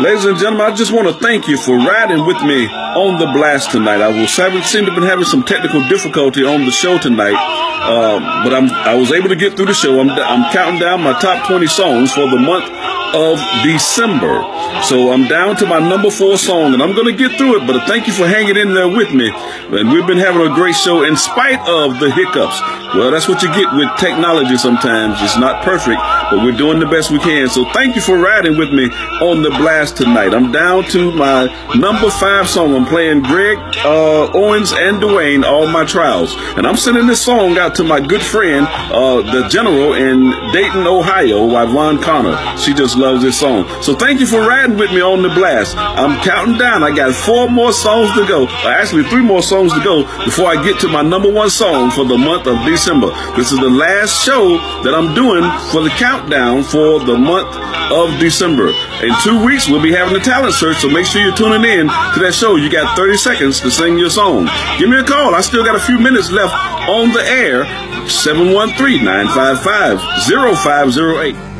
Ladies and gentlemen, I just want to thank you for riding with me on the blast tonight. I was having, seem to have been having some technical difficulty on the show tonight, uh, but I'm, I was able to get through the show. I'm, I'm counting down my top 20 songs for the month of December. So I'm down to my number four song, and I'm going to get through it. But thank you for hanging in there with me. And we've been having a great show in spite of the hiccups. Well, that's what you get with technology sometimes. It's not perfect, but we're doing the best we can. So thank you for riding with me on the blast tonight. I'm down to my number five song. I'm playing Greg uh, Owens and Dwayne, All My Trials. And I'm sending this song out to my good friend, uh, the General in Dayton, Ohio, Yvonne Connor. She just loves this song. So thank you for riding with me on the blast. I'm counting down. I got four more songs to go. Uh, actually, three more songs to go before I get to my number one song for the month of December. This is the last show that I'm doing for the countdown for the month of December. In two weeks, we'll be having the talent search, so make sure you're tuning in to that show. You got 30 seconds to sing your song. Give me a call. I still got a few minutes left on the air. 713 955 0508.